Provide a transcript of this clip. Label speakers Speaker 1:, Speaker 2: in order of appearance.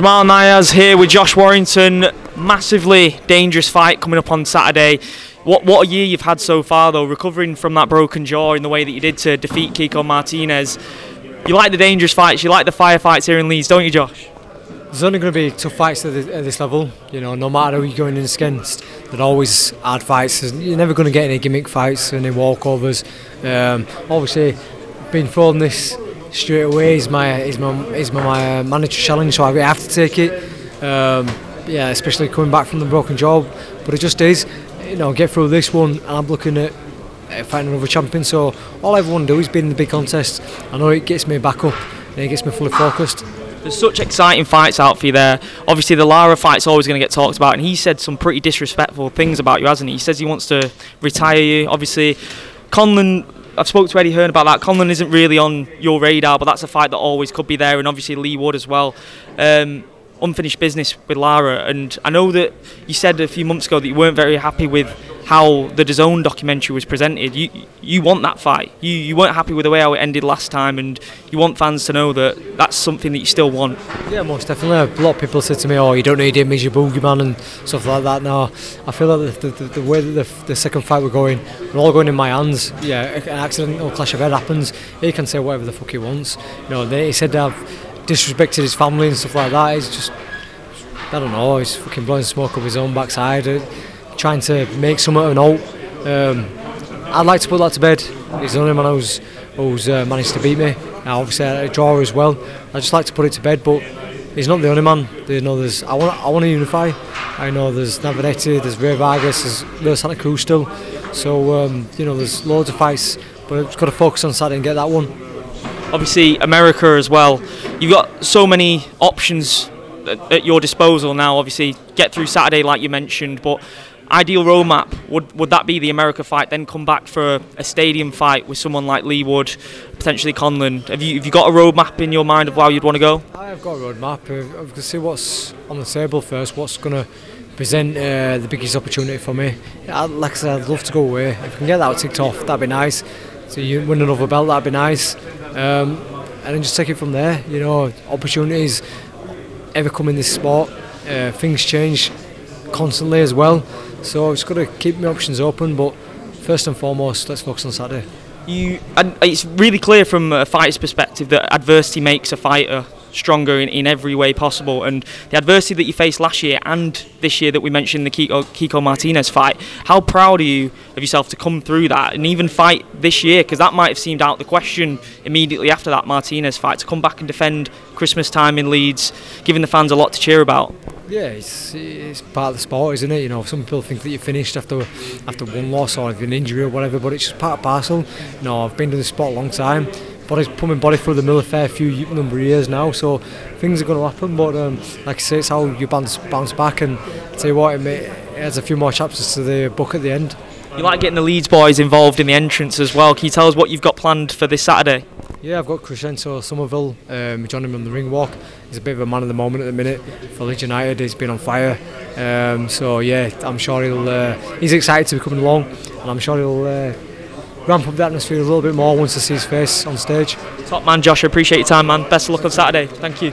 Speaker 1: Jamal Niaz here with Josh Warrington. Massively dangerous fight coming up on Saturday. What what a year you've had so far though, recovering from that broken jaw in the way that you did to defeat Kiko Martinez. You like the dangerous fights, you like the firefights here in Leeds, don't you, Josh?
Speaker 2: There's only going to be tough fights at, the, at this level. You know, no matter who you're going against, there are always hard fights. You're never going to get any gimmick fights, any walkovers. Um, obviously, being thrown this straight away is my is my is my, uh, manager challenge, so I have to take it. Um, yeah, especially coming back from the broken jaw, but it just is. You know, get through this one, and I'm looking at fighting another champion. So all I want to do is be in the big contest. I know it gets me back up and it gets me fully focused.
Speaker 1: There's such exciting fights out for you there. Obviously, the Lara fight's always going to get talked about, and he said some pretty disrespectful things about you, hasn't he? He says he wants to retire you. Obviously, Conlan I've spoke to Eddie Hearn about that. Conlan isn't really on your radar, but that's a fight that always could be there, and obviously Leigh Wood as well. Um, unfinished business with Lara, and I know that you said a few months ago that you weren't very happy with how the DAZN documentary was presented. You you want that fight. You you weren't happy with the way how it ended last time, and you want fans to know that that's something that you still want.
Speaker 2: Yeah, most definitely. A lot of people said to me, "Oh, you don't need him as your boogeyman and stuff like that." Now, I feel like the, the, the way that the, the second fight we're going, we're all going in my hands. Yeah, an accidental clash of head happens. He can say whatever the fuck he wants. You know, they, he said I've disrespected his family and stuff like that. He's just, I don't know. He's fucking blowing smoke up his own backside trying to make something of a note. Um, I'd like to put that to bed. He's the only man who's, who's uh, managed to beat me. Now, obviously, a draw as well. I just like to put it to bed, but he's not the only man. You know, there's I want I want to unify. I know there's Navarrete, there's Rey Vargas, there's Leo Santa Cruz still. So um, you know, there's loads of fights, but I've got to focus on Saturday and get that one.
Speaker 1: Obviously, America as well. You've got so many options at your disposal now. Obviously, get through Saturday like you mentioned, but ideal roadmap would would that be the America fight? Then come back for a stadium fight with someone like Leigh Wood, potentially Conlan. Have you have you got a roadmap in your mind of how you'd want to go?
Speaker 2: I've got a roadmap. Got to see what's on the table first. What's going to present uh, the biggest opportunity for me? like I said, I'd love to go away. If I can get that ticked off, that'd be nice. So you win another belt, that'd be nice. Um, and then just take it from there. You know, opportunities ever come in this sport. Uh, things change constantly as well. So I've just got to keep my options open, but first and foremost, let's focus on Saturday.
Speaker 1: You, it's really clear from a fighter's perspective that adversity makes a fighter stronger in, in every way possible. And the adversity that you faced last year and this year that we mentioned the Kiko, Kiko Martinez fight, how proud are you of yourself to come through that and even fight this year? Because that might have seemed out of the question immediately after that Martinez fight to come back and defend Christmas time in Leeds, giving the fans a lot to cheer about.
Speaker 2: Yeah, it's, it's part of the sport, isn't it? You know, some people think that you're finished after after one loss or an injury or whatever, but it's just part of parcel. You know, I've been in the sport a long time. Body's put my body through the mill a fair few number of years now, so things are going to happen. But um, like I say, it's how you bounce bounce back. And I tell you what, it, may, it a few more chapters to the book at the end.
Speaker 1: You like getting the Leeds boys involved in the entrance as well. Can you tell us what you've got planned for this Saturday?
Speaker 2: Yeah, I've got Crysencio Summerville um, joining me on the ring walk. He's a bit of a man of the moment at the minute for Leeds United. He's been on fire. Um, so yeah, I'm sure he'll. Uh, he's excited to be coming along, and I'm sure he'll uh, ramp up the atmosphere a little bit more once he sees his face on stage.
Speaker 1: Top man, Josh. I appreciate your time, man. Best of luck on Saturday. Thank you.